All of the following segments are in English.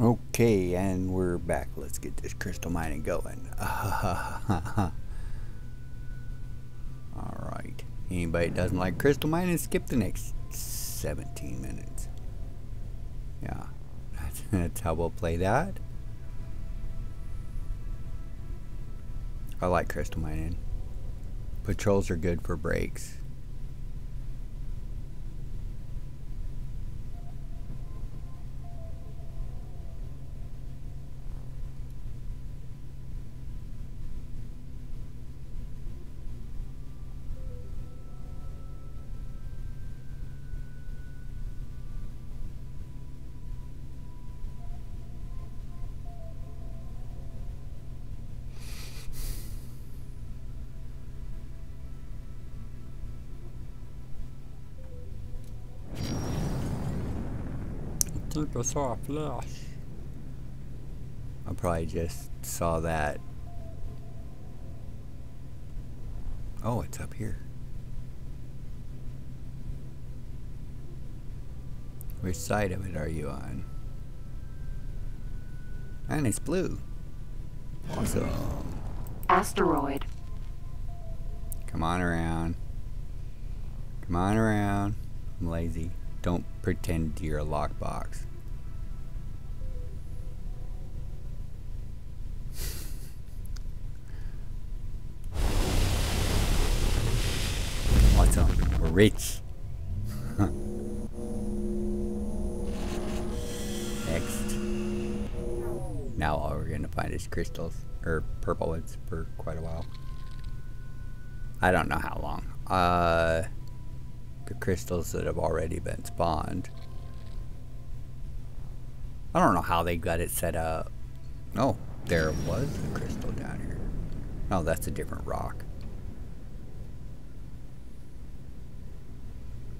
Okay, and we're back. Let's get this crystal mining going. Alright. Anybody that doesn't like crystal mining, skip the next 17 minutes. Yeah, that's, that's how we'll play that. I like crystal mining. Patrols are good for breaks. Think I saw a flash. I probably just saw that. Oh, it's up here. Which side of it are you on? And it's blue. Awesome. Asteroid. Come on around. Come on around. I'm lazy. Don't pretend you're a lockbox. Rich. Next. Now all we're gonna find is crystals. Or purple ones for quite a while. I don't know how long. Uh the crystals that have already been spawned. I don't know how they got it set up. Oh, there was a crystal down here. Oh, that's a different rock.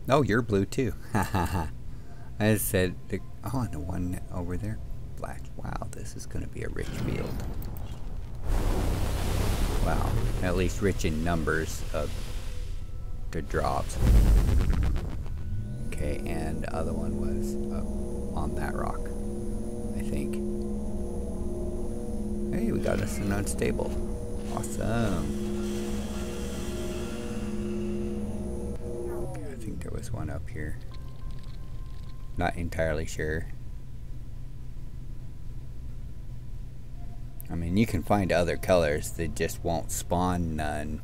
Oh, you're blue too. Ha ha ha. I said, the, oh, and the one over there, black. Wow, this is going to be a rich field. Wow, at least rich in numbers of the drops. Okay, and the other one was up on that rock, I think. Hey, we got us an unstable. Awesome. Was one up here. Not entirely sure. I mean, you can find other colors that just won't spawn none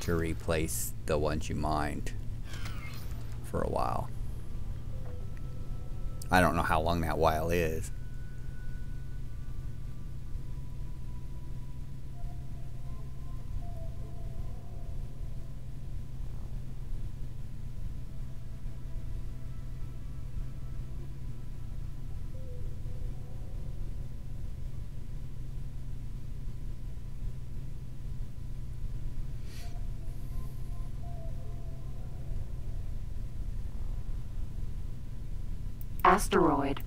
to replace the ones you mined for a while. I don't know how long that while is. Asteroid.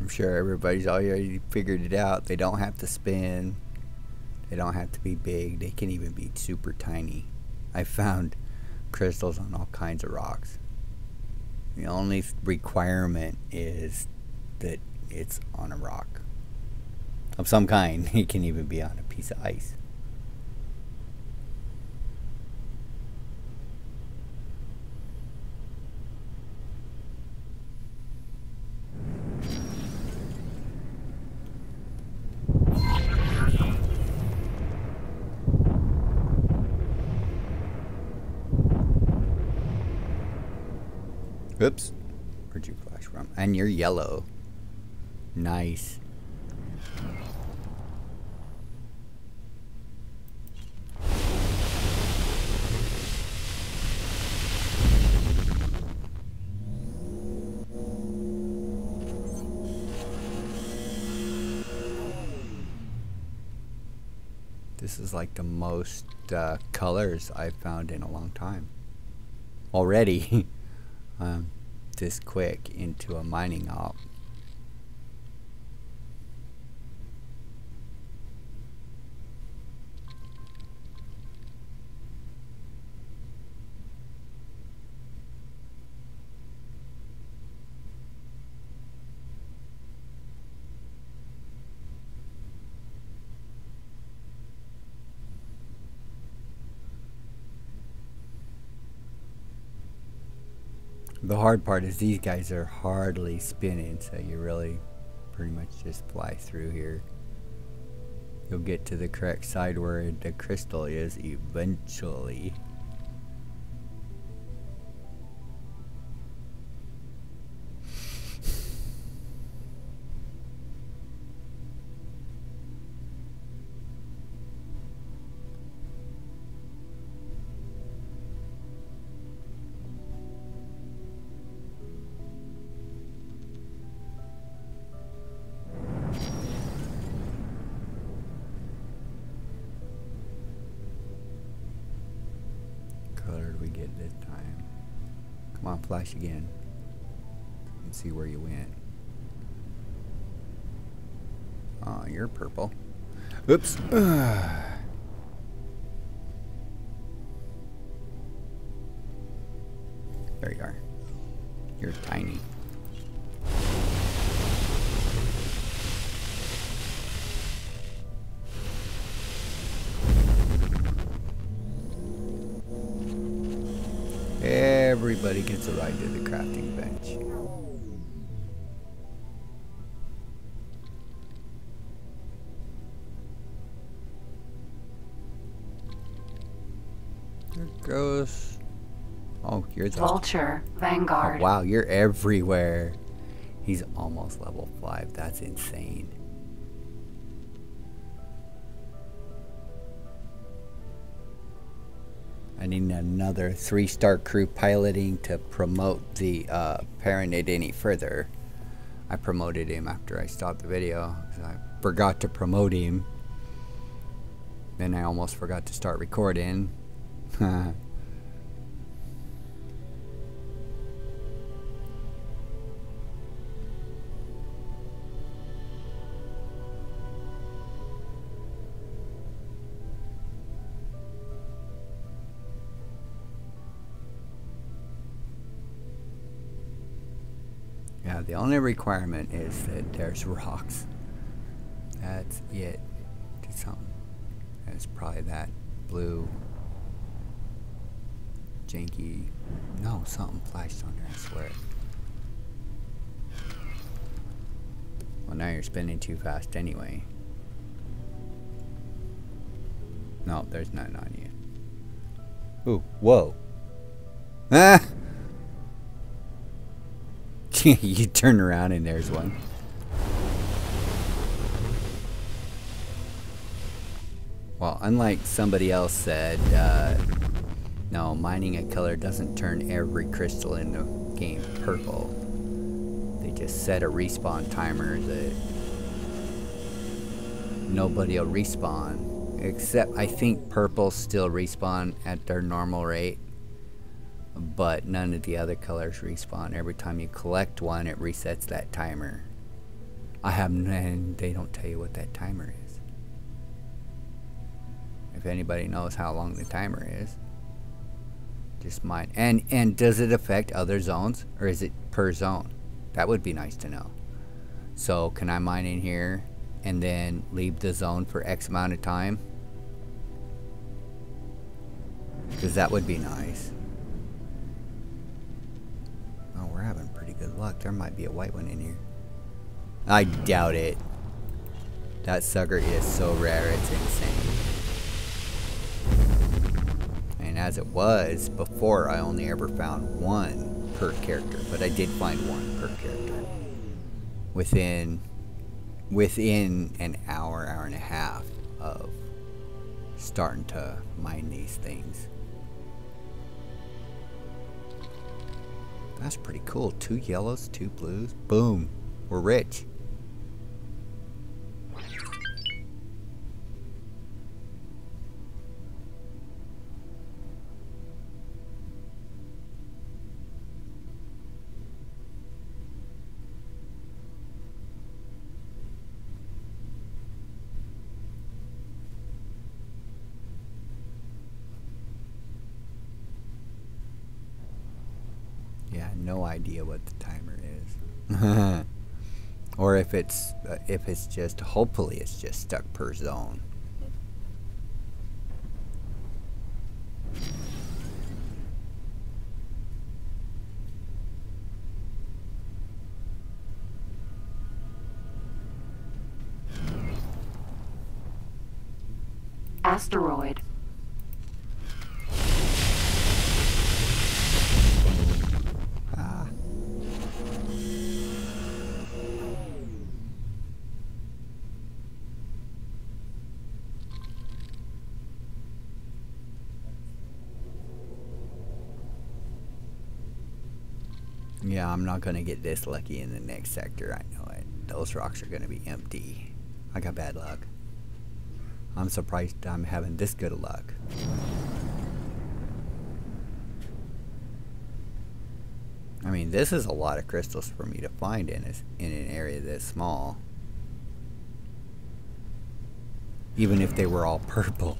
I'm sure everybody's already figured it out. They don't have to spin. They don't have to be big. They can even be super tiny. I found crystals on all kinds of rocks. The only requirement is that it's on a rock of some kind. It can even be on a piece of ice. Oops. Where'd you flash from? And you're yellow. Nice. This is like the most uh, colors I've found in a long time. Already, um, this quick into a mining op. The hard part is these guys are hardly spinning, so you really pretty much just fly through here. You'll get to the correct side where the crystal is eventually. Oops. there you are. You're tiny. Everybody gets a ride to the crafting bench. You're the. Vulture. Oh, Vanguard. wow, you're everywhere. He's almost level 5. That's insane. I need another three star crew piloting to promote the uh, Paranid any further. I promoted him after I stopped the video. I forgot to promote him. Then I almost forgot to start recording. the only requirement is that there's rocks. That's it. Do something. It's probably that blue janky. No, something flashed on there, I swear. Well, now you're spinning too fast anyway. No, there's none on you. Ooh, whoa. Ah! you turn around and there's one. Well, unlike somebody else said, uh, no, mining a color doesn't turn every crystal in the game purple. They just set a respawn timer that nobody will respawn. Except I think purple still respawn at their normal rate but none of the other colors respawn. Every time you collect one, it resets that timer. I have, and they don't tell you what that timer is. If anybody knows how long the timer is, just mine. And and does it affect other zones, or is it per zone? That would be nice to know. So can I mine in here and then leave the zone for X amount of time? Because that would be nice. Good luck. There might be a white one in here. I doubt it. That sucker is so rare, it's insane. And as it was, before I only ever found one per character. But I did find one per character. Within, within an hour, hour and a half of starting to mine these things. That's pretty cool. Two yellows, two blues. Boom. We're rich. or if it's uh, if it's just hopefully it's just stuck per zone. Asteroid Not gonna get this lucky in the next sector. I know it. Those rocks are gonna be empty. I got bad luck. I'm surprised I'm having this good luck. I mean, this is a lot of crystals for me to find in a, in an area this small. Even if they were all purple.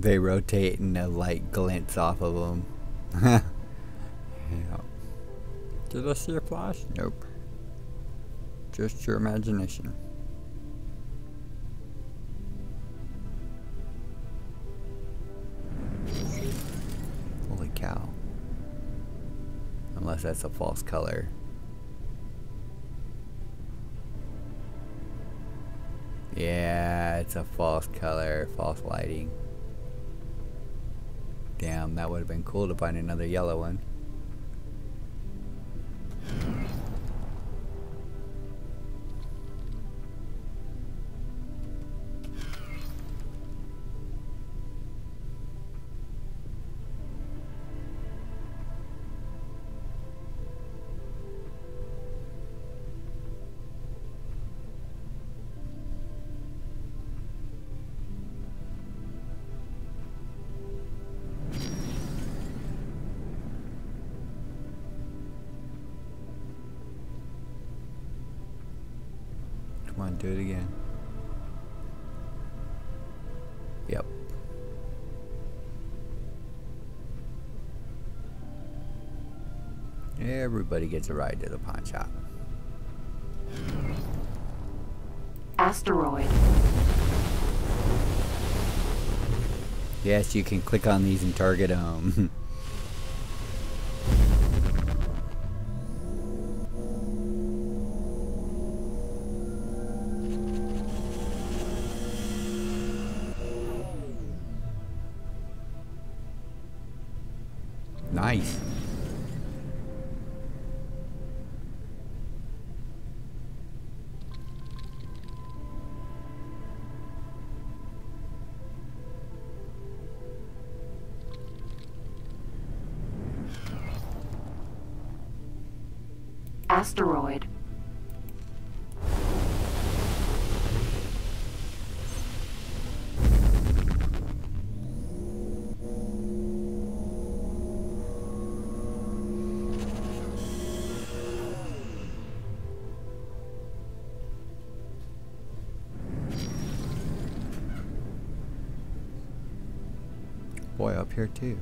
They rotate and the light glints off of them. yeah. Did I see a flash? Nope. Just your imagination. Holy cow. Unless that's a false color. Yeah, it's a false color, false lighting. Damn, that would have been cool to find another yellow one. Everybody gets a ride to the pawn shop. Asteroid. Yes, you can click on these and target them. up here too.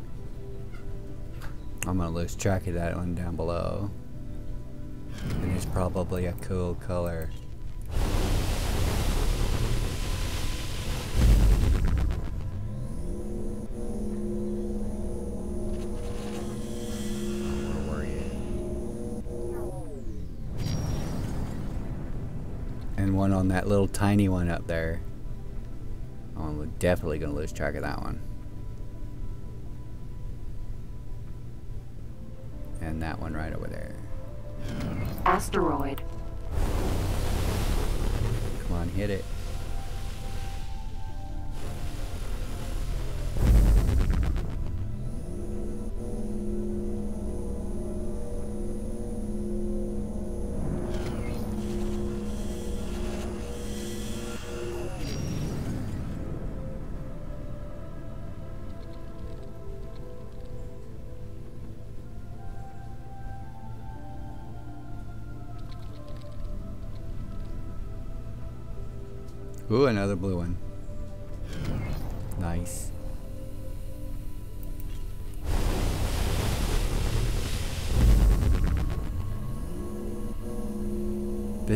I'm gonna lose track of that one down below. And it's probably a cool color. And one on that little tiny one up there. I'm definitely gonna lose track of that one.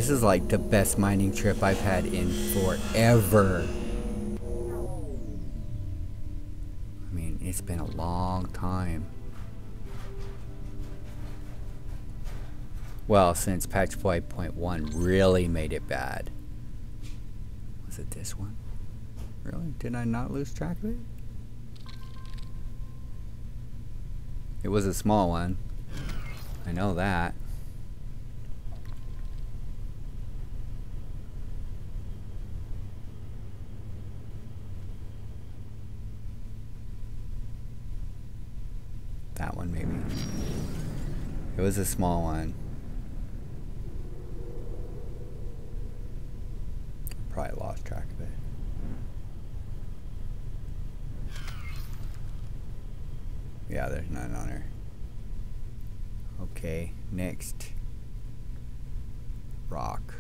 This is like the best mining trip I've had in forever. I mean, it's been a long time. Well, since patch 5.1 really made it bad. Was it this one? Really? Did I not lose track of it? It was a small one. I know that. That one, maybe. It was a small one. Probably lost track of it. Yeah, there's none on her. Okay, next. Rock.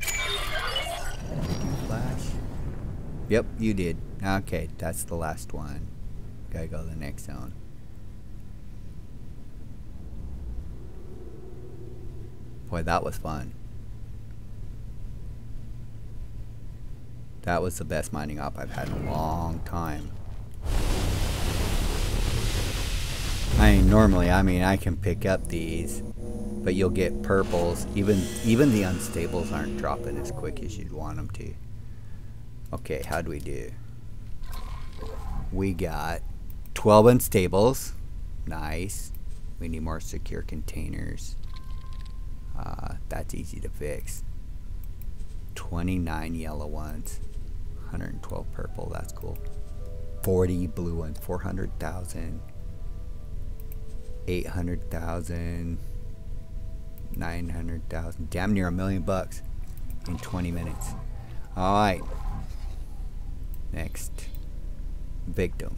Did you flash? Yep, you did. Okay, that's the last one. Gotta go to the next zone. Boy, that was fun. That was the best mining op I've had in a long time. I mean, normally, I mean, I can pick up these, but you'll get purples. Even even the unstables aren't dropping as quick as you'd want them to. Okay, how do we do? We got 12 unstables. Nice. We need more secure containers. Uh, that's easy to fix. 29 yellow ones. 112 purple. That's cool. 40 blue ones. 400,000. 800,000. 900,000. Damn near a million bucks in 20 minutes. Alright. Next. Victim.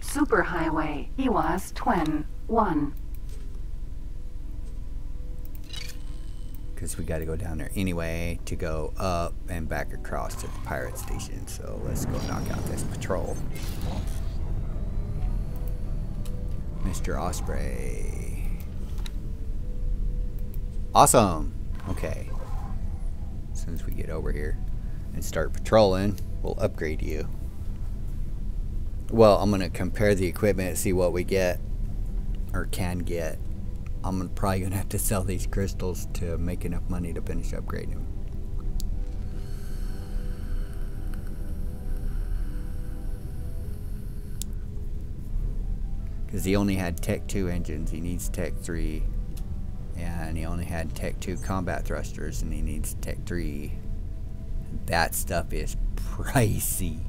Superhighway. Hewa's Twin 1. because we got to go down there anyway to go up and back across to the pirate station. So let's go knock out this patrol. Mr. Osprey. Awesome. Okay. As soon as we get over here and start patrolling, we'll upgrade you. Well, I'm going to compare the equipment, and see what we get or can get. I'm probably gonna have to sell these crystals to make enough money to finish upgrading them. Because he only had Tech 2 engines, he needs Tech 3. And he only had Tech 2 combat thrusters, and he needs Tech 3. That stuff is pricey.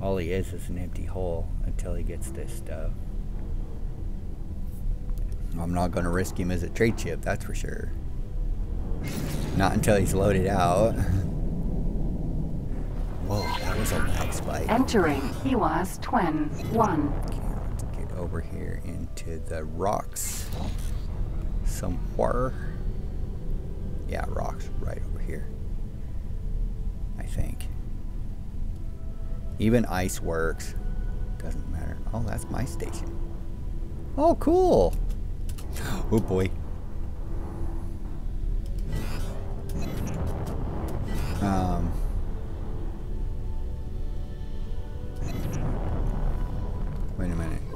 All he is is an empty hole until he gets this stuff. I'm not going to risk him as a trade chip, that's for sure. Not until he's loaded out. Whoa, that was a lag spike. Entering Hewa's Twin 1. Okay, let's get over here into the rocks. Somewhere. Yeah, rocks right over here. I think. Even ice works. Doesn't matter. Oh, that's my station. Oh, cool. Oh boy. Um. Wait a minute.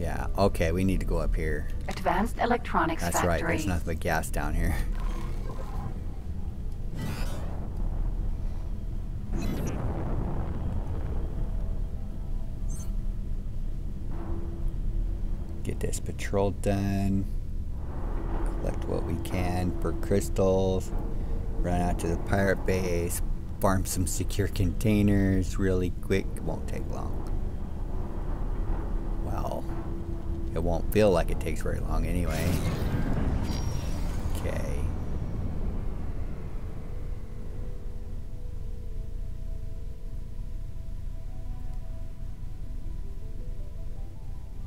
Yeah, okay, we need to go up here. Advanced Electronics That's Factory. right, there's nothing but gas down here. Get this patrol done. Collect what we can for crystals. Run out to the pirate base. Farm some secure containers really quick. Won't take long. It won't feel like it takes very long anyway. Okay.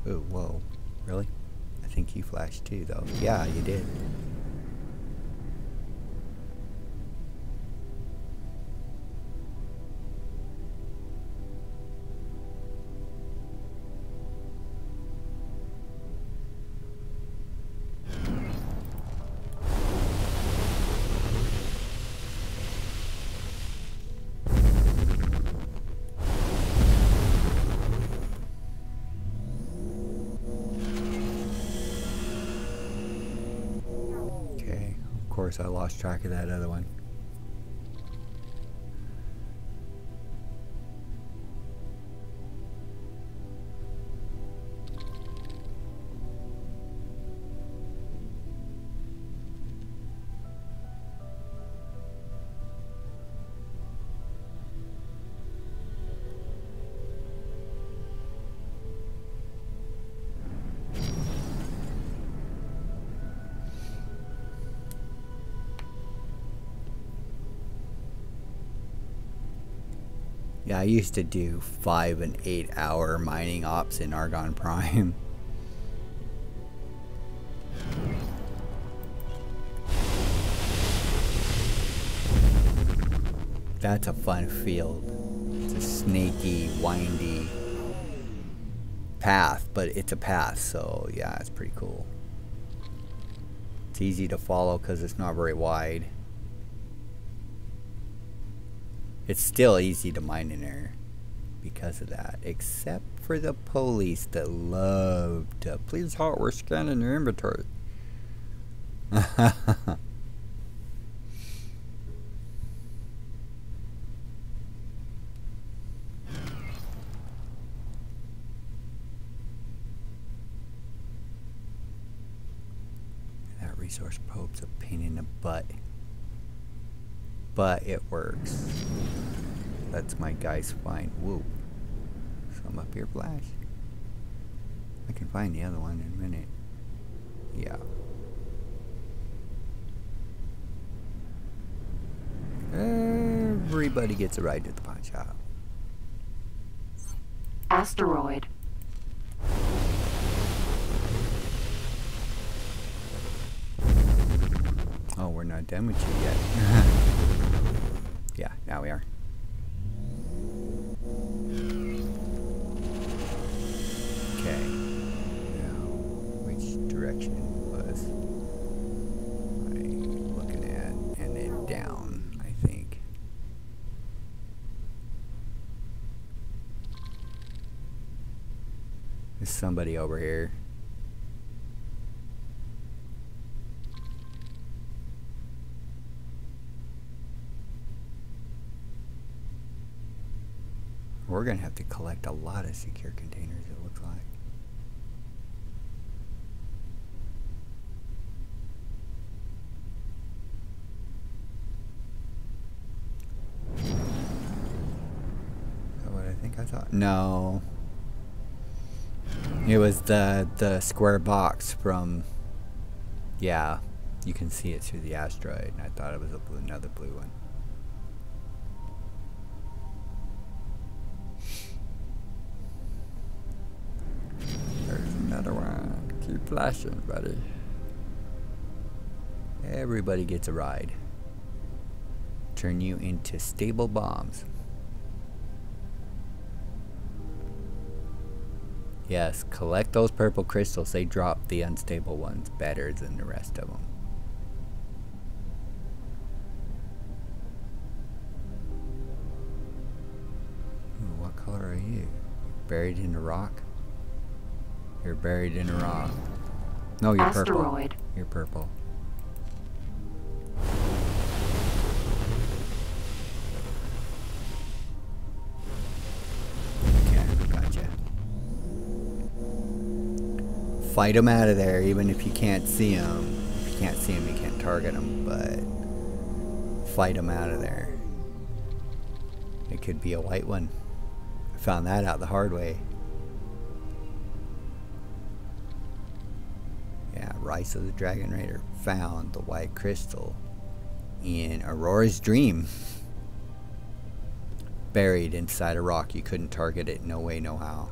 Oh, whoa. Really? I think you flashed too, though. Yeah, you did. Track of that other one. I used to do five and eight hour mining ops in Argon Prime. That's a fun field. It's a snaky, windy path, but it's a path, so yeah, it's pretty cool. It's easy to follow because it's not very wide. It's still easy to mine in there because of that, except for the police that love to. Please halt, we're scanning your inventory. that resource probe's a pain in the butt, but it works. That's my guys find. Whoa, some up here, flash. I can find the other one in a minute. Yeah. Everybody gets a ride to the pawn shop. Asteroid. Oh, we're not done with you yet. yeah, now we are. Direction was I looking at? And then down, I think. There's somebody over here. We're gonna have to collect a lot of secure containers, it looks like. Is that what I think I thought? No. It was the the square box from yeah, you can see it through the asteroid. And I thought it was blue, another blue one. There's another one. Keep flashing, buddy. Everybody gets a ride. Turn you into stable bombs. Yes, collect those purple crystals. They drop the unstable ones better than the rest of them. Ooh, what color are you? Buried in a rock? You're buried in a rock. No, you're purple. Asteroid. You're purple. Fight them out of there, even if you can't see them. If you can't see them, you can't target them, but fight them out of there. It could be a white one. I found that out the hard way. Yeah, Rise of the Dragon Raider found the white crystal in Aurora's dream. Buried inside a rock. You couldn't target it, no way, no how.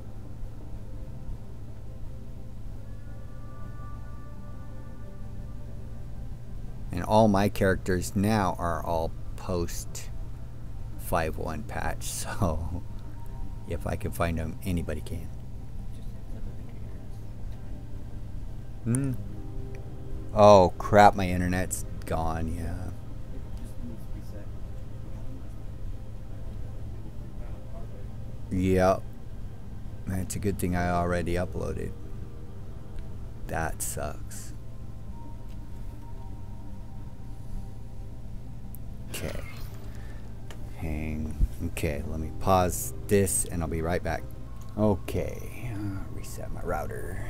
And all my characters now are all post 5.1 patch, so if I can find them, anybody can. Hmm. Oh crap, my internet's gone, yeah. Yep. It's a good thing I already uploaded. That sucks. Hang. Okay, let me pause this and I'll be right back. Okay. Uh, reset my router.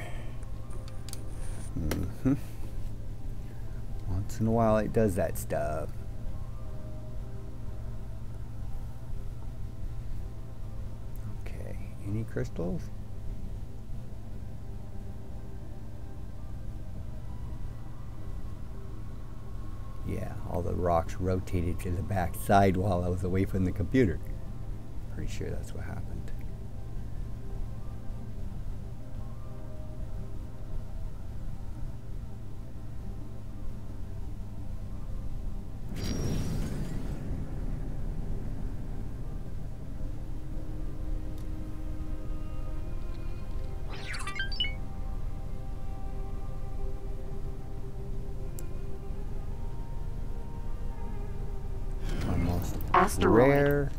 Mm hmm Once in a while it does that stuff. Okay. Any crystals? All the rocks rotated to the back side while I was away from the computer. Pretty sure that's what happened. Asteroid. rare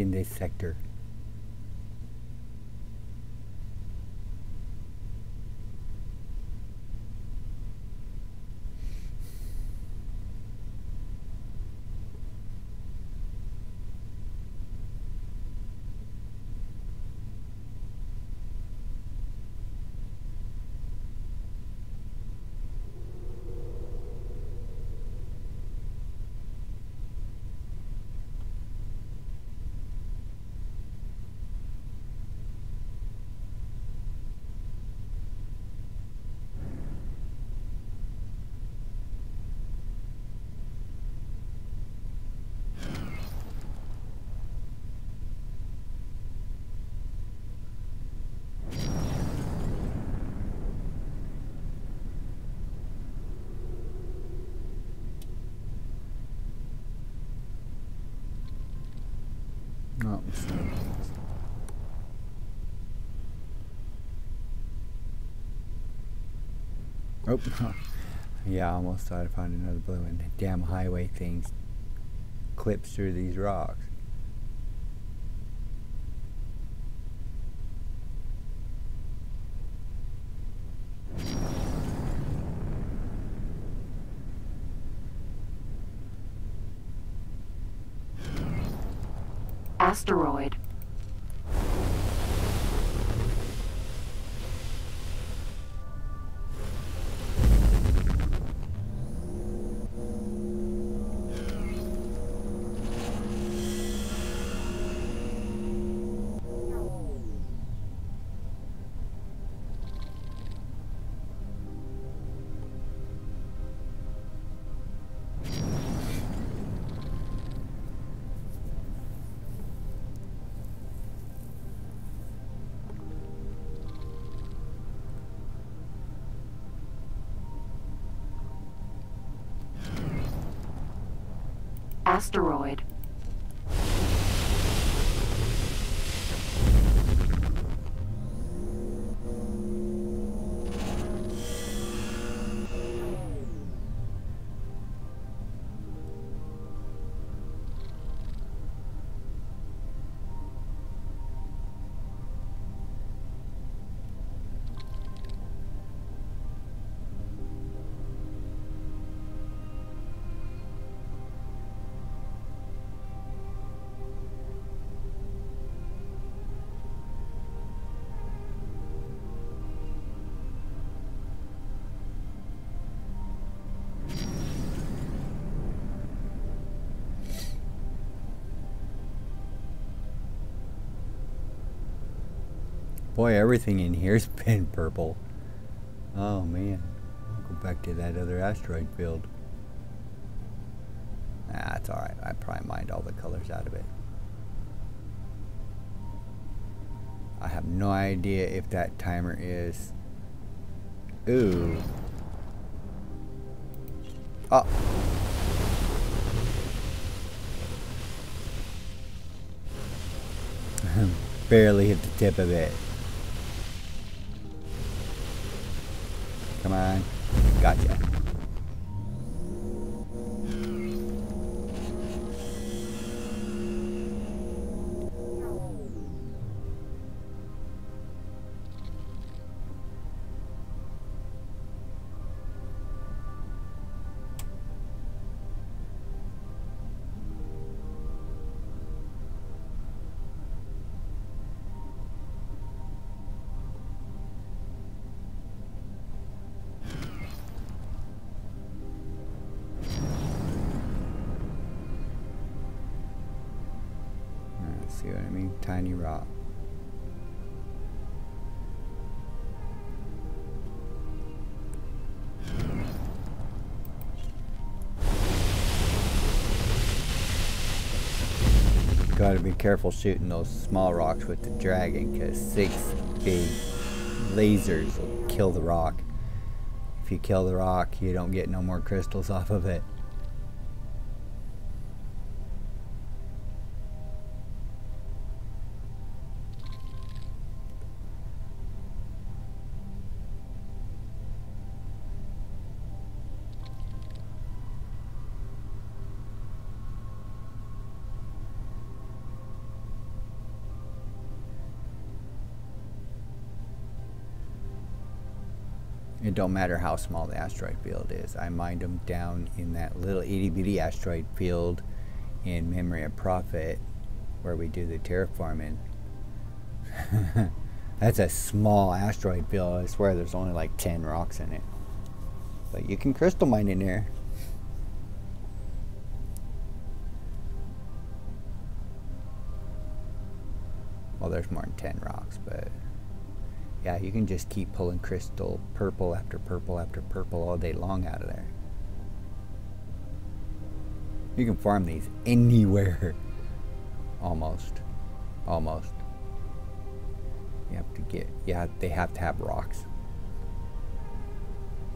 in this sector. Oh, yeah, I almost thought I found another blue one. The damn highway things clips through these rocks. Asteroid. Asteroid. Boy, everything in here's been purple. Oh man. I'll go back to that other asteroid field. Nah, it's alright. I probably mined all the colors out of it. I have no idea if that timer is... Ooh. Oh. Barely hit the tip of it. Come on. Gotcha. Gotta be careful shooting those small rocks with the dragon because six big lasers will kill the rock. If you kill the rock, you don't get no more crystals off of it. Don't matter how small the asteroid field is. I mined them down in that little itty bitty asteroid field in Memory of Profit where we do the terraforming. That's a small asteroid field. I swear there's only like 10 rocks in it. But you can crystal mine in there. Well, there's more than 10 rocks, but yeah, you can just keep pulling crystal purple after purple after purple all day long out of there. You can farm these anywhere. Almost. Almost. You have to get, yeah, they have to have rocks.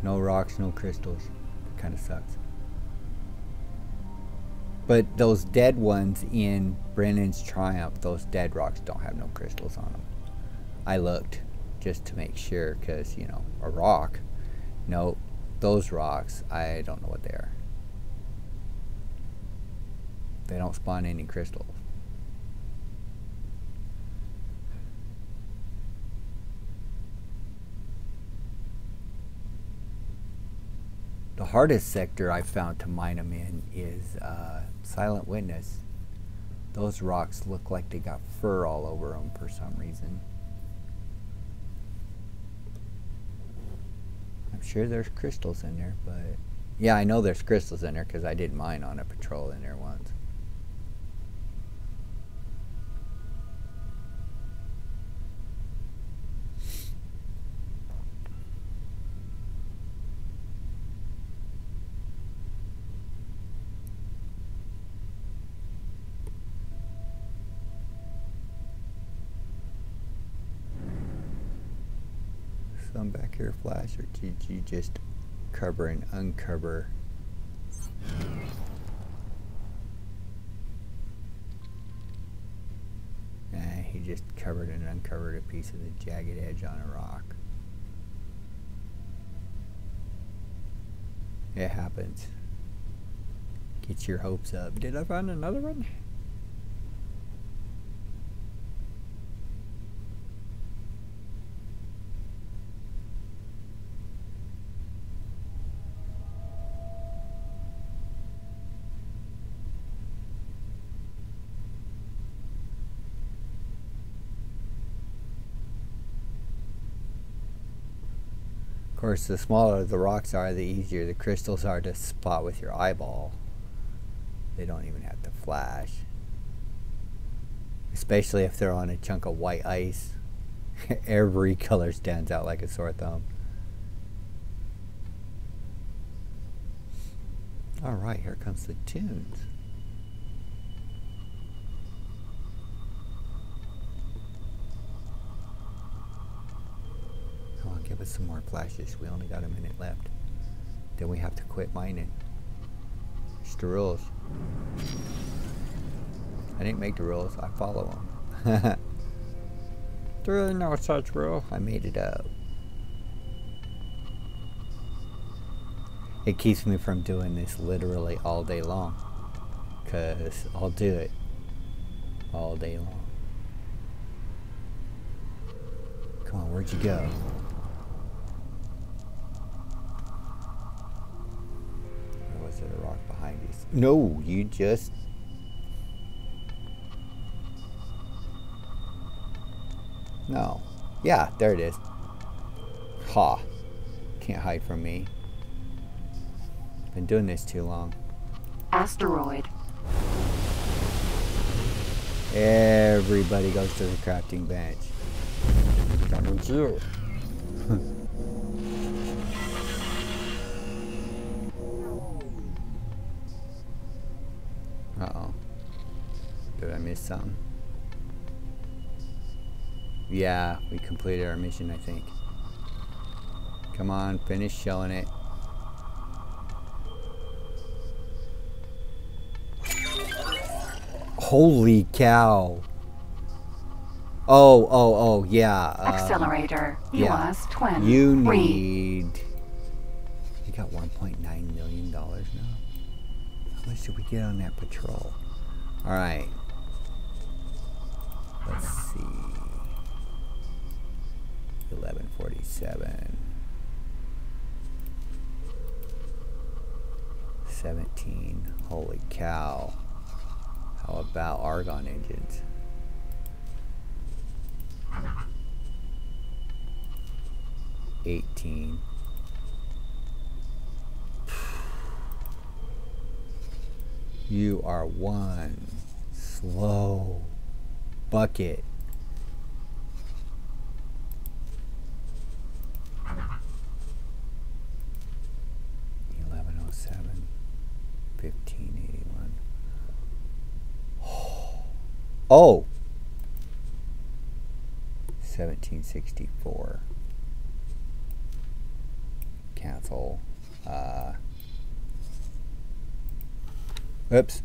No rocks, no crystals. Kind of sucks. But those dead ones in Brennan's Triumph, those dead rocks don't have no crystals on them. I looked just to make sure because, you know, a rock. No, those rocks, I don't know what they are. They don't spawn any crystals. The hardest sector I found to mine them in is uh, Silent Witness. Those rocks look like they got fur all over them for some reason. I'm sure there's crystals in there, but yeah, I know there's crystals in there because I did mine on a patrol in there once. Some back here flash, or did you just cover and uncover? Nah, he just covered and uncovered a piece of the jagged edge on a rock. It happens. Get your hopes up. Did I find another one? Course, the smaller the rocks are, the easier the crystals are to spot with your eyeball. They don't even have to flash. Especially if they're on a chunk of white ice Every color stands out like a sore thumb. All right, here comes the tunes. Some more flashes. We only got a minute left. Then we have to quit mining. It's the rules. I didn't make the rules. I follow them. There ain't no such rule. I made it up. It keeps me from doing this literally all day long. Because I'll do it all day long. Come on, where'd you go? Or was it a rock behind you? No, you just. No. Yeah, there it is. Ha. Can't hide from me. Been doing this too long. Asteroid. Everybody goes to the crafting bench. That means Did I miss something? Yeah, we completed our mission, I think. Come on, finish showing it. Holy cow. Oh, oh, oh, yeah. uh, Accelerator. yeah. Twin. You need. You got 1.9 million dollars now. How much did we get on that patrol? All right. Let's see. 1147. 17. Holy cow. How about argon engines? Eighteen. You are one slow bucket. Eleven oh seven, fifteen eighty one. Oh. 1764. Cancel. Uh, oops.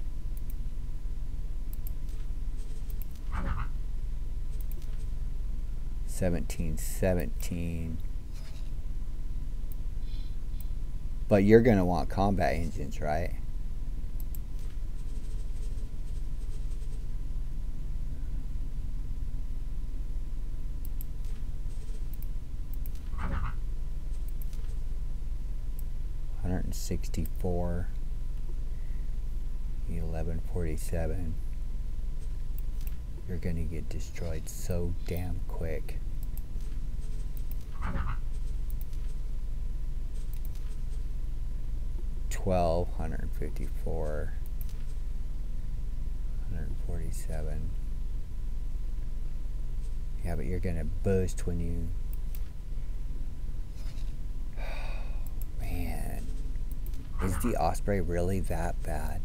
Seventeen seventeen. But you're gonna want combat engines, right? Hundred and sixty-four. Eleven forty-seven. You're gonna get destroyed so damn quick. Twelve hundred. Hundred forty-seven. Yeah, but you're gonna boost when you. Man, is the Osprey really that bad?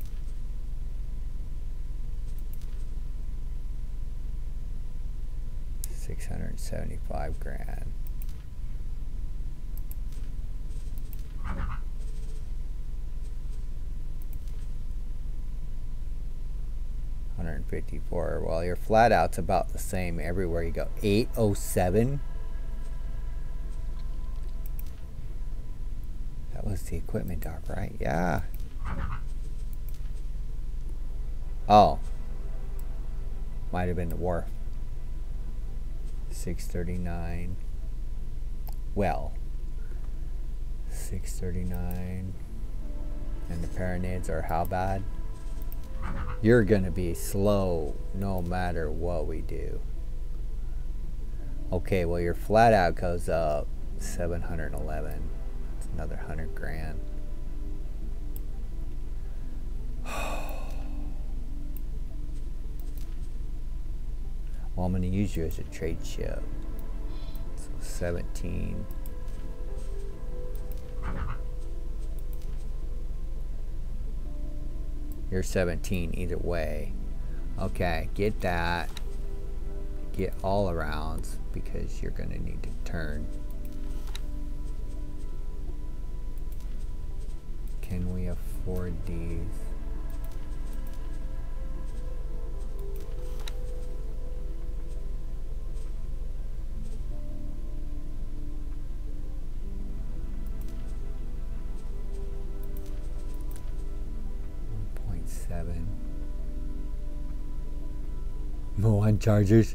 Six hundred and seventy-five grand. Hundred fifty-four. Well, your flat out's about the same everywhere you go. Eight oh seven. That was the equipment dock, right? Yeah. Oh. Might have been the wharf. 639. Well. 639. And the Paranids are how bad? You're gonna be slow no matter what we do. Okay, well your flat out goes up 711. It's another hundred grand. Well, I'm gonna use you as a trade ship. 17. You're 17 either way. Okay, get that. Get all arounds because you're going to need to turn. Can we afford these? Moan chargers.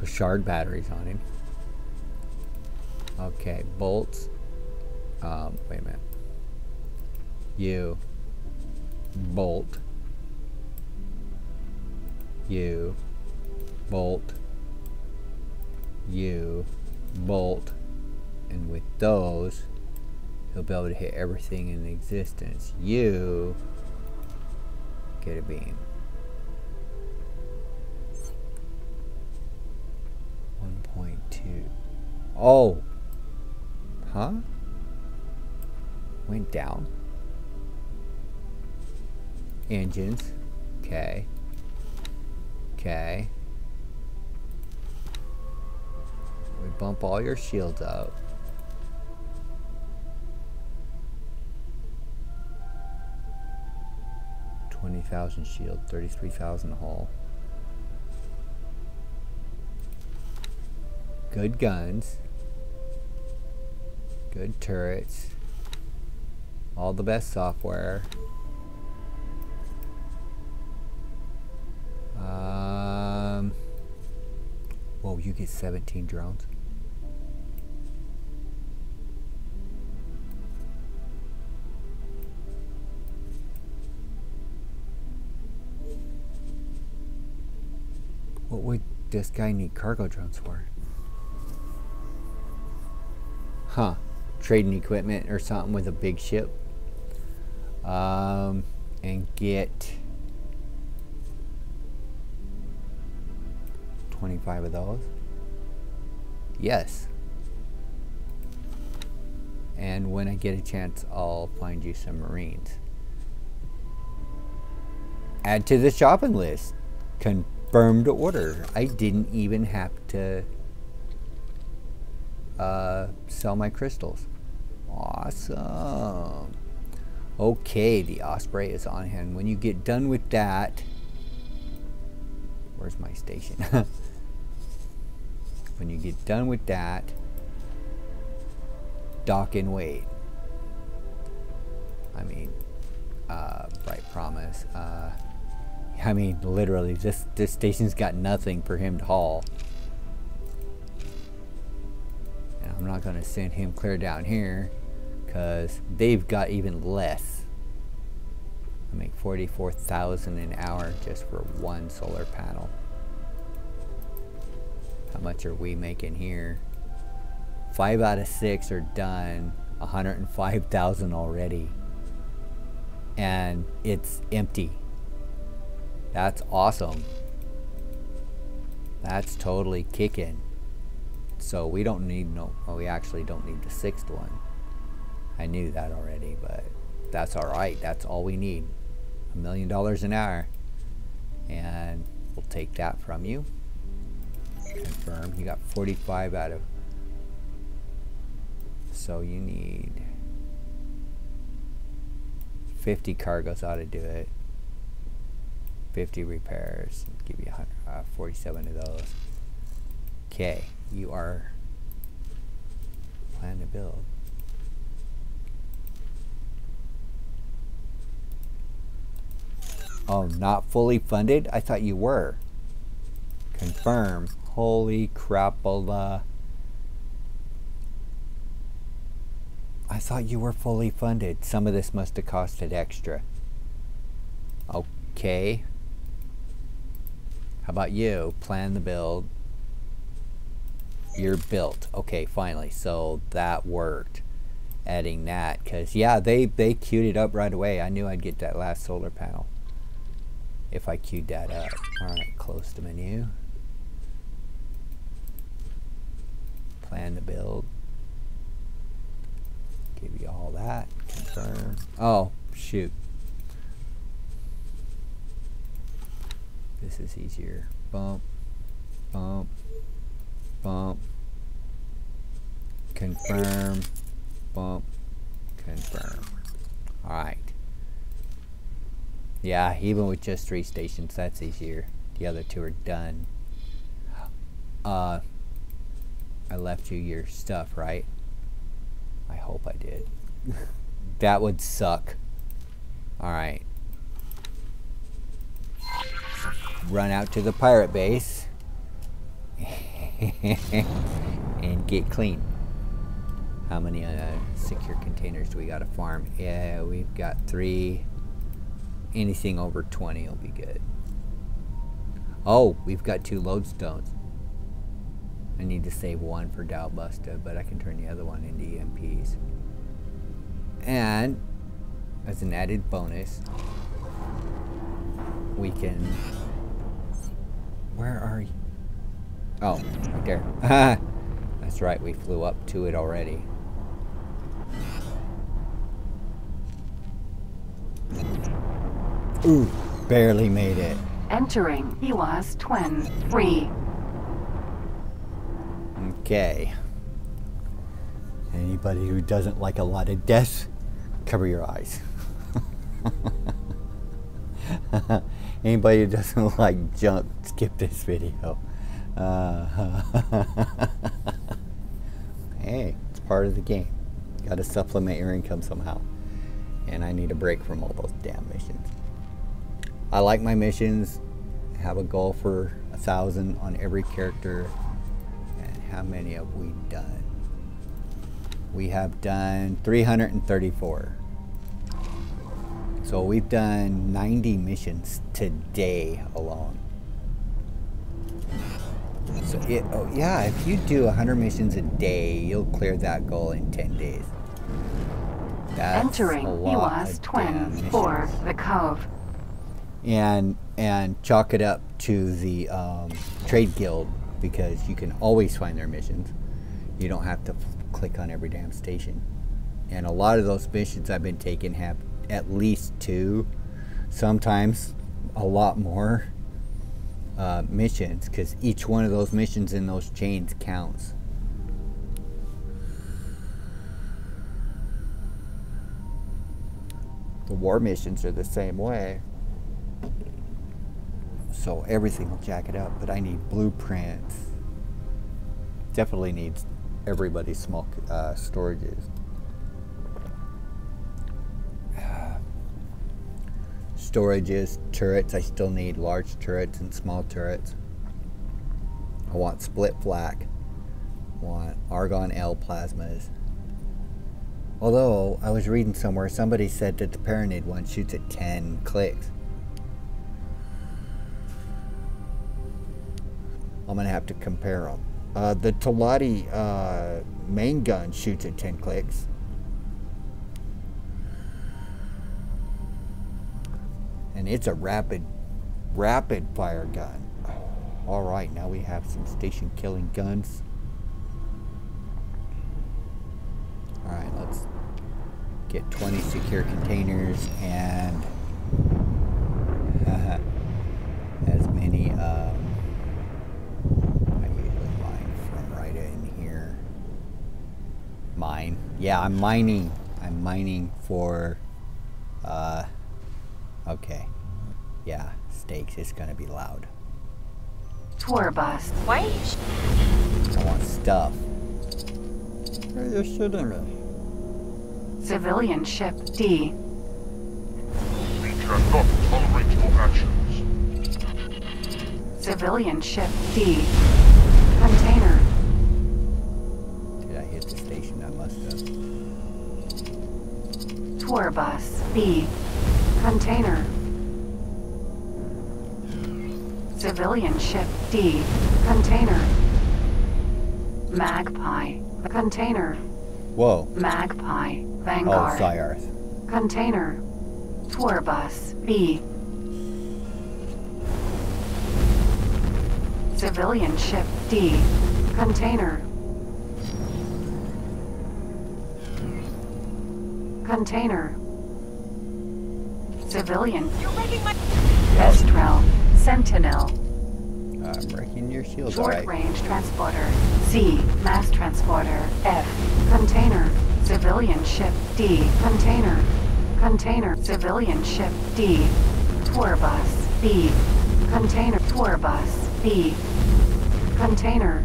With shard batteries on him. Okay, bolts. Um, wait a minute. You. Bolt. You. Bolt. You. Bolt. And with those, he'll be able to hit everything in existence. You get a beam. Oh! Huh? Went down. Engines. Okay. Okay. We bump all your shields up. Twenty thousand shield, thirty-three thousand hull. Good guns. Good turrets. All the best software. Um, whoa, you get 17 drones. What would this guy need cargo drones for? Huh. Trading equipment or something with a big ship. Um, and get 25 of those. Yes. And when I get a chance, I'll find you some Marines. Add to the shopping list. Confirmed order. I didn't even have to uh, sell my crystals. Awesome. Okay, the Osprey is on hand. When you get done with that, where's my station? when you get done with that, dock and wait. I mean, uh, Bright Promise. Uh, I mean, literally, this this station's got nothing for him to haul. And I'm not going to send him clear down here because they've got even less. I make 44,000 an hour just for one solar panel. How much are we making here? Five out of six are done. 105,000 already. And it's empty. That's awesome. That's totally kicking. So we don't need no, well, we actually don't need the sixth one. I knew that already, but that's all right. That's all we need. A million dollars an hour. And we'll take that from you. Confirm. You got 45 out of. So you need 50 cargoes ought to do it. 50 repairs. Give you uh, 47 of those. Okay, you are plan to build. Oh, not fully funded? I thought you were. Confirm. Holy crapola. I thought you were fully funded. Some of this must have costed extra. Okay. How about you? Plan the build. You're built. Okay, finally. So that worked. Adding that. Because, yeah, they, they queued it up right away. I knew I'd get that last solar panel. If I queued that up. Alright, close the menu. Plan the build. Give you all that. Confirm. Oh, shoot. This is easier. Bump, bump, bump. Confirm, bump, confirm. Alright. Yeah, even with just three stations, that's easier. The other two are done. Uh, I left you your stuff, right? I hope I did. that would suck. Alright. Run out to the pirate base and get clean. How many uh, secure containers do we got to farm? Yeah, we've got three. Anything over 20 will be good. Oh, we've got two lodestones. I need to save one for Dal Busta, but I can turn the other one into EMPs. And, as an added bonus, we can... Where are you? Oh, right there. That's right, we flew up to it already. Ooh, barely made it. Entering Hewa's Twin 3. Okay. Anybody who doesn't like a lot of death, cover your eyes. Anybody who doesn't like junk, skip this video. Uh, hey, it's part of the game. Got to supplement your income somehow. And I need a break from all those damn missions. I like my missions. Have a goal for a thousand on every character. And how many have we done? We have done 334. So we've done 90 missions today alone. So it, oh yeah, if you do 100 missions a day, you'll clear that goal in 10 days. That's Entering Hewa's of Twin damn 4. The Cove. And and chalk it up to the um, trade guild because you can always find their missions. You don't have to click on every damn station. And a lot of those missions I've been taking have at least two, sometimes a lot more uh, missions because each one of those missions in those chains counts. The war missions are the same way so everything will jack it up. But I need blueprints. Definitely needs everybody's small uh, storages. Storages, turrets. I still need large turrets and small turrets. I want split flak. Want argon L plasmas. Although I was reading somewhere, somebody said that the Paranid one shoots at 10 clicks. I'm gonna have to compare them. Uh, the Teladi uh, main gun shoots at 10 clicks. And it's a rapid, rapid fire gun. All right, now we have some station killing guns. All right, let's get 20 secure containers and as many. Um, I usually mine from right in here. Mine. Yeah, I'm mining. I'm mining for, uh, okay. Yeah, stakes. It's gonna be loud. Tour Bus. Wait. I want stuff. Are you shitting me? Civilian Ship D. We cannot tolerate your actions. Civilian Ship D. Container. Tour Bus B. Container. Civilian Ship D. Container. Magpie. Container. Whoa. Magpie. Vanguard. Oh, Vanguard. Syarth. Container. Tour Bus B. Civilian Ship D. Container. Container. Civilian. You're wrecking my. Kestrel. Sentinel. I'm breaking your shield, Short alright. range transporter. C. Mass transporter. F. Container. Civilian ship. D. Container. Container. Civilian ship. D. Tour bus. B. Container. Tour bus. B. Container.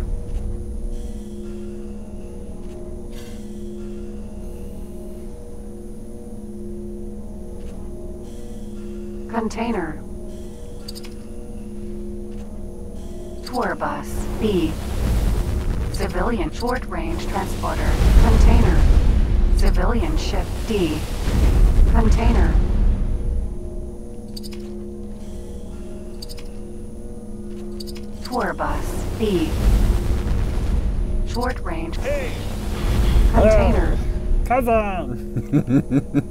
Container. Tour bus. B. Civilian short range transporter. Container. Civilian ship. D. Container. Tour bus. B. Short range. Hey! Container. Cousin!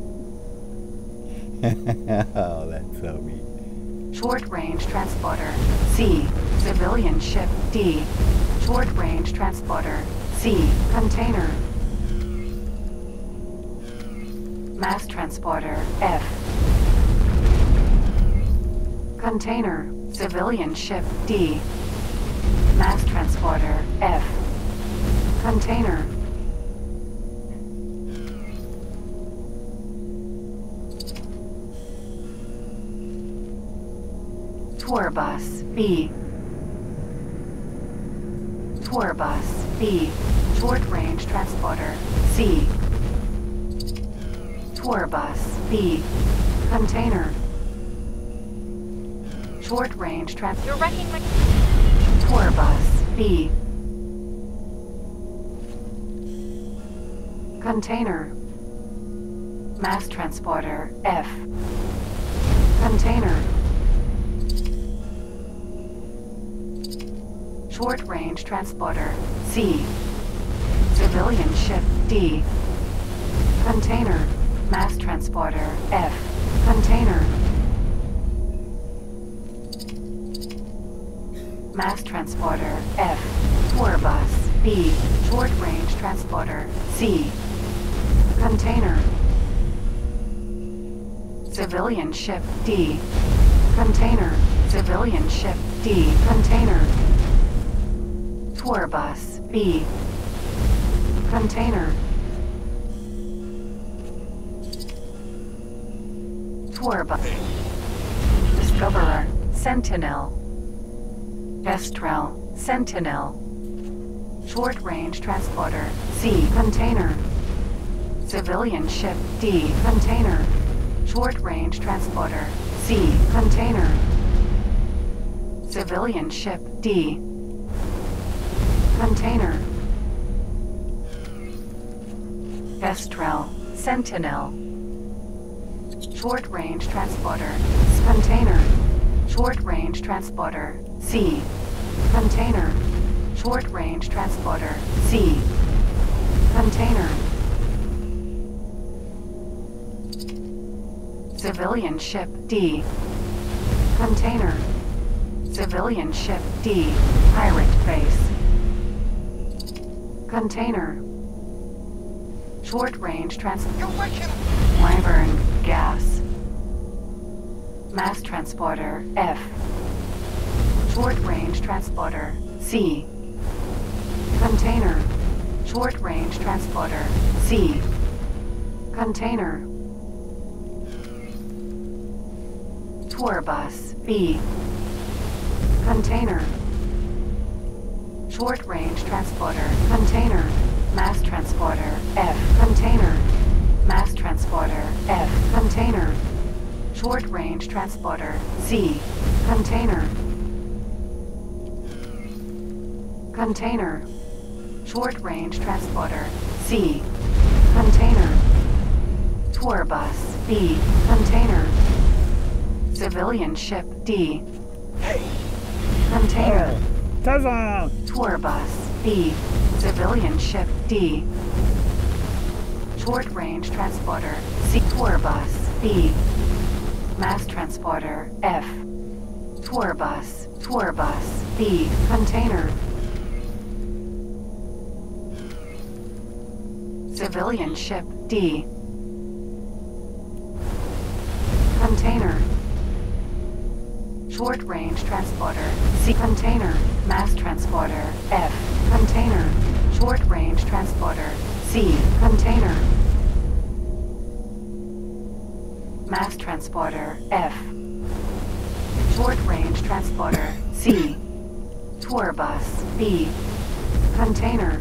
oh, that's so mean. Short range transporter. C. Civilian ship. D. Short range transporter. C. Container. Mass transporter. F. Container. Civilian ship. D. Mass transporter. F. Container. Tour bus. B. Tour bus. B. Short range transporter. C. Tour bus. B. Container. Short range trans. You're wrecking my. Tour bus. B. Container. Mass transporter. F. Container. Short range transporter. C. Civilian ship. D. Container. Mass transporter. F. Container. Mass transporter. F. Tour bus. B. Short range transporter. C. Container. Civilian ship. D. Container. Civilian ship. D. Container. Tour bus. B. Container. Tour bus. Discoverer. Sentinel. Kestrel. Sentinel. Short range transporter. C. Container. Civilian ship. D. Container. Short range transporter. C. Container. Civilian ship. D. Container. Kestrel. Sentinel. Short range transporter. Container. Short range transporter. C. Container. Short range transporter. C. Container. Civilian ship D. Container. Civilian ship D. Pirate base. Container. Short range trans. You're wrecking. Wyvern gas. Mass transporter F. Short range transporter C. Container. Short range transporter C. Container. Tour bus B. Container. Short range transporter container. Mass transporter F. Container. Mass transporter F. Container. Short range transporter Z, Container. Container. Short range transporter C. Container. Tour bus B. Container. Civilian ship D. Container. Cousin! Tour bus B. Civilian ship D. Short range transporter C. Tour bus B. Mass transporter F. Tour bus. Tour bus B. Container. Civilian ship D. Container. Short range transporter. C. Container. Mass transporter. F. Container. Short range transporter. C. Container. Mass transporter. F. Short range transporter. C. Tour bus. B. Container.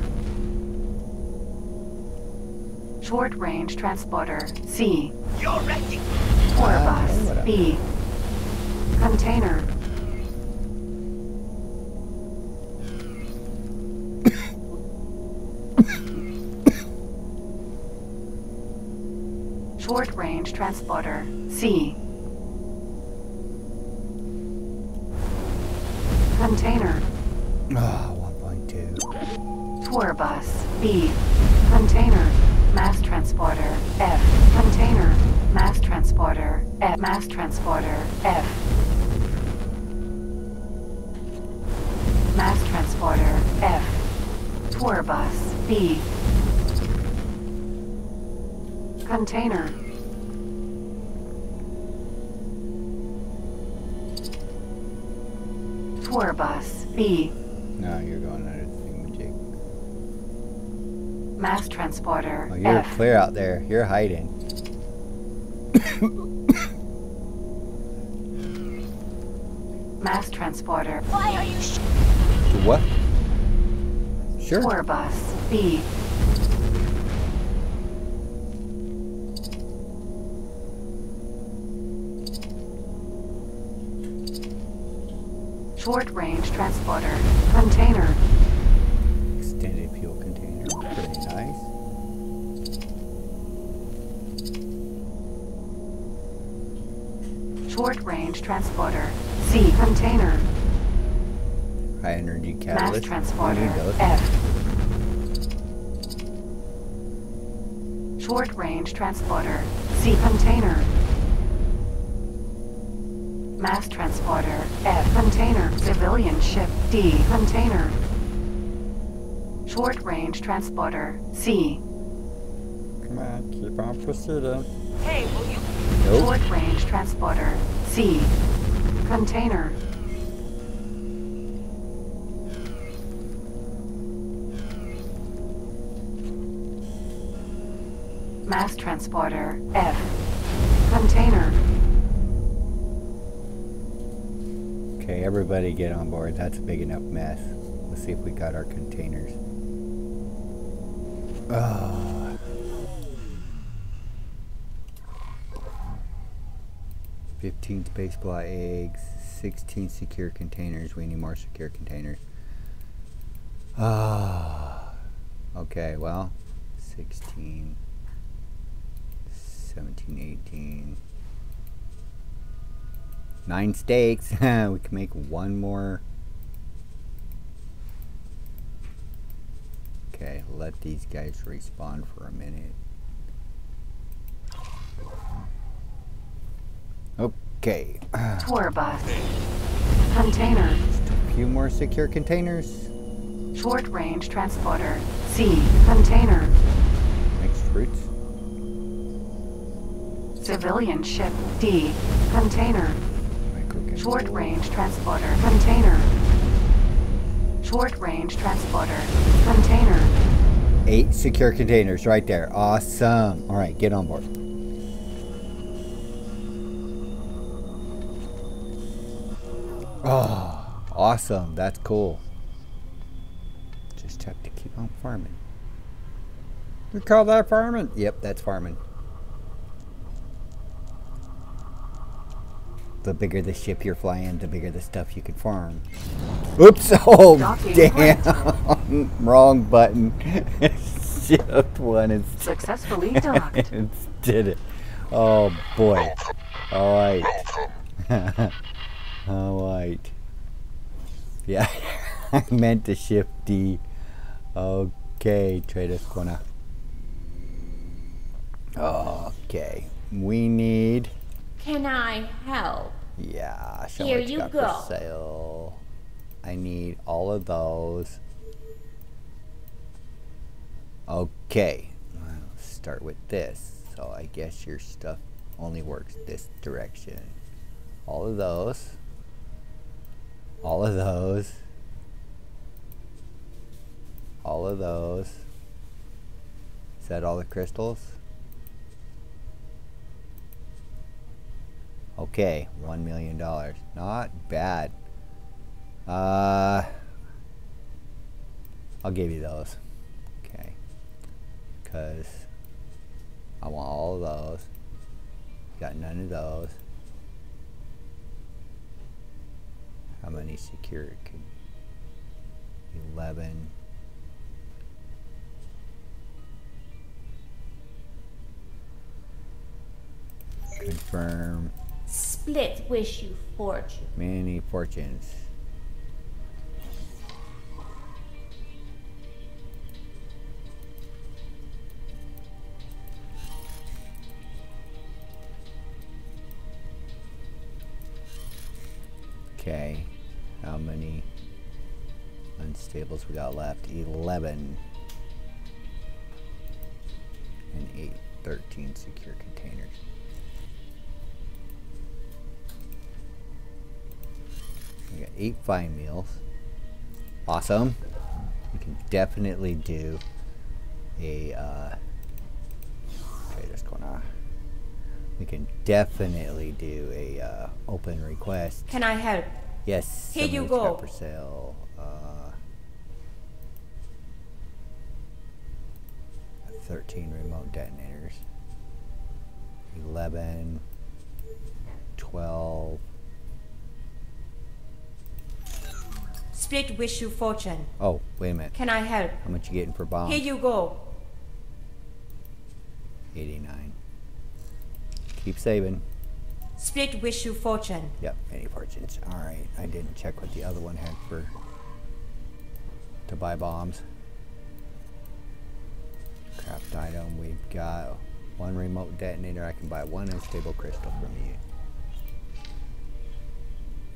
Short range transporter. C. You're ready. Tour bus. B. Container. Short range transporter. C. Container. Ah, 1.2. Tour bus. B. Container. Mass transporter. F. Container. Mass transporter. F. Mass transporter. F. F. Tour bus. B. Container. Tour bus. B. No, you're going under the thingamajig. Mass transporter. Oh, you're F. clear out there. You're hiding. Mass transporter. Why are you sh- What? Sure. Tour bus. B. Short range transporter. Container. Extended fuel container. Pretty nice. Short range transporter. C. Container. High energy Mass catalyst. transporter. Need those. F. Short range transporter. C. Container. Mass transporter. F. Container. Civilian ship. D. Container. Short range transporter. C. Come on, keep on proceeding. Hey, will you? Nope. Short range transporter. C. Container. Mass transporter. F. Container. Okay, everybody get on board. That's a big enough mess. Let's see if we got our containers. Ah. 15 spaceflight eggs, 16 secure containers. We need more secure containers. Ah. Okay, well, 16, 17, 18. Nine steaks. we can make one more. Okay, let these guys respawn for a minute. Okay, Tour bus. Container. a few more secure containers. Short range transporter. C. Container. Mixed fruits. Civilian ship. D. Container. Short range transporter. Container. Short range transporter. Container. Eight secure containers right there. Awesome. All right, get on board. Oh, awesome. That's cool. Just have to keep on farming. You call that farming? Yep, that's farming. The bigger the ship you're flying, the bigger the stuff you can farm. Oops! Oh, Docking damn! Wrong button. Shift one and Successfully docked. did it. Oh boy. All right. All right. Yeah, I meant to shift D. Okay, Trader's Corner. Okay, we need. Can I help? Yeah, Here you go. sale. I need all of those. Okay, well, start with this. So I guess your stuff only works this direction. All of those. All of those. All of those. Is that all the crystals? Okay, one million dollars. Not bad. Uh, I'll give you those. Okay, because I want all of those. Got none of those. How many secure? Could Eleven. Confirm. Split wish you fortune. Many fortunes. Okay, how many unstables we got left? 11. And 8, 13 secure containers. We got eight fine meals. Awesome. We can definitely do a. Uh, okay, just gonna. We can definitely do a uh, open request. Can I help? Yes. Here you go. For sale. Uh, 13 remote detonators. 11. 12. Split wish you fortune. Oh, wait a minute. Can I help? How much you getting for bombs? Here you go. 89. Keep saving. Split wish you fortune. Yep, any fortunes. Alright, I didn't check what the other one had for to buy bombs. Craft item, we've got one remote detonator. I can buy one unstable crystal from you.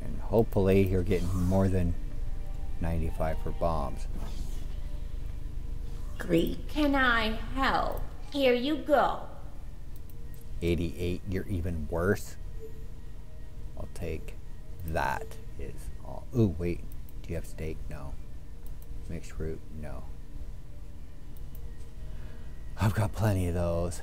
And hopefully you're getting more than 95 for bombs. Greek. Can I help? Here you go. 88, you're even worse. I'll take that is all. Ooh, wait. Do you have steak? No. Mixed fruit? No. I've got plenty of those.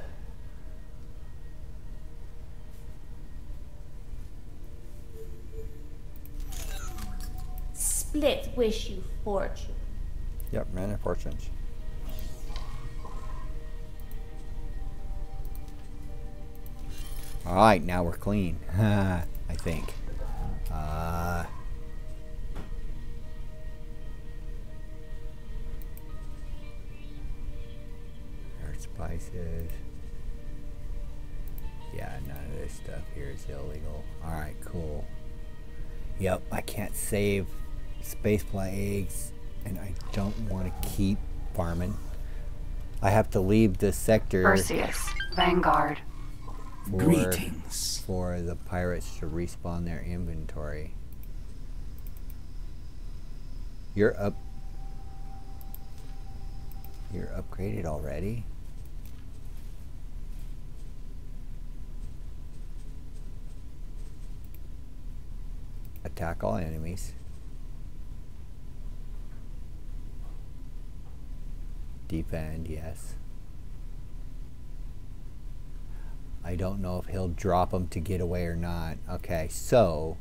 Split wish you fortune. Yep, many fortunes. Alright, now we're clean. I think. Uh, spices. Yeah, none of this stuff here is illegal. Alright, cool. Yep, I can't save spacefly eggs, and I don't want to keep farming. I have to leave the sector Perseus, Vanguard. for, Greetings. for the pirates to respawn their inventory. You're up. You're upgraded already? Attack all enemies. Defend, yes. I don't know if he'll drop them to get away or not. Okay, so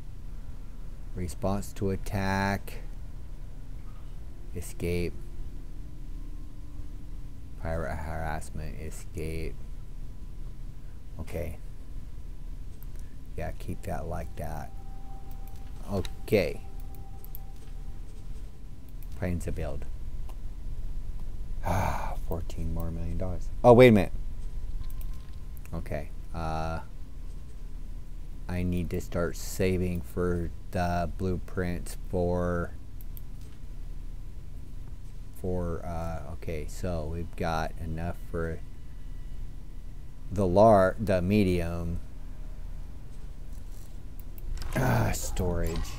response to attack, escape, pirate harassment, escape. Okay. Yeah, keep that like that. Okay. Planes to build. Ah, 14 more million dollars. Oh, wait a minute. Okay. Uh, I need to start saving for the blueprints for for uh, okay so we've got enough for the lar the medium ah, storage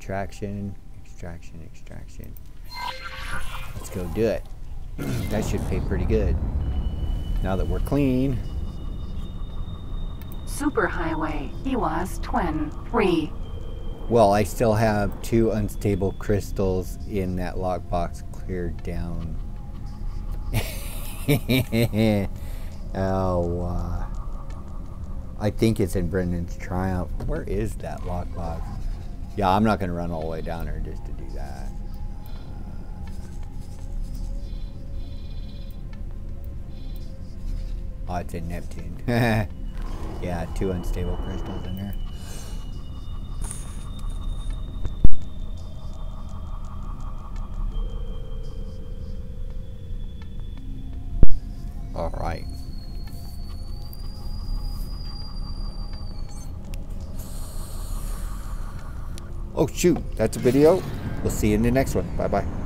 Extraction, extraction, extraction. Let's go do it. that should pay pretty good. Now that we're clean. Superhighway, Hewa's Twin 3. Well, I still have two unstable crystals in that lockbox cleared down. oh, uh, I think it's in Brennan's Triumph. Where is that lockbox? Yeah, I'm not going to run all the way down there just to do that. Oh, it's in Neptune. yeah, two unstable crystals in there. All right. Oh shoot, that's a video. We'll see you in the next one. Bye bye.